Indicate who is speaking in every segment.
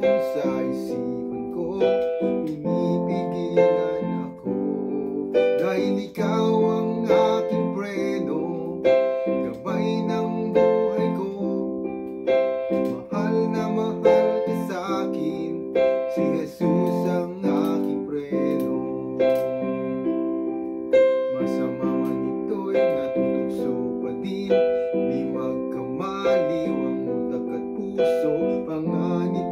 Speaker 1: sa isipan ko. Pinipigilan ako. Dahil ikaw ang aking preno Gabay ng buhay ko. Mahal na mahal ka sa akin Si Jesus ang aking preno. Masama man ito'y natutokso pa din Di magkamaliw ang utak at puso. Panganib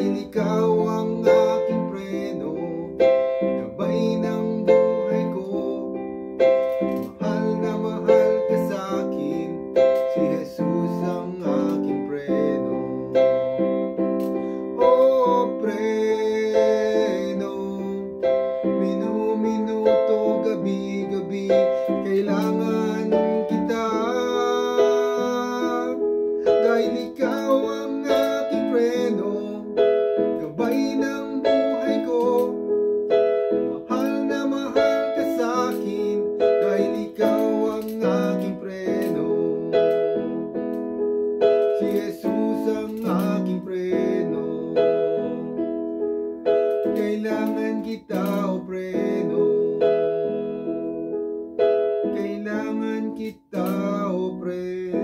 Speaker 1: Dahil ikaw ang aking preno. Gabay ng buhay ko. Mahal na mahal ka sa akin. Si Jesus ang aking preno. Oh preno. Minu-minuto gabi-gabi Kailangan kita. Dahil ikaw Kailangan kita o preno Kailangan kita o preno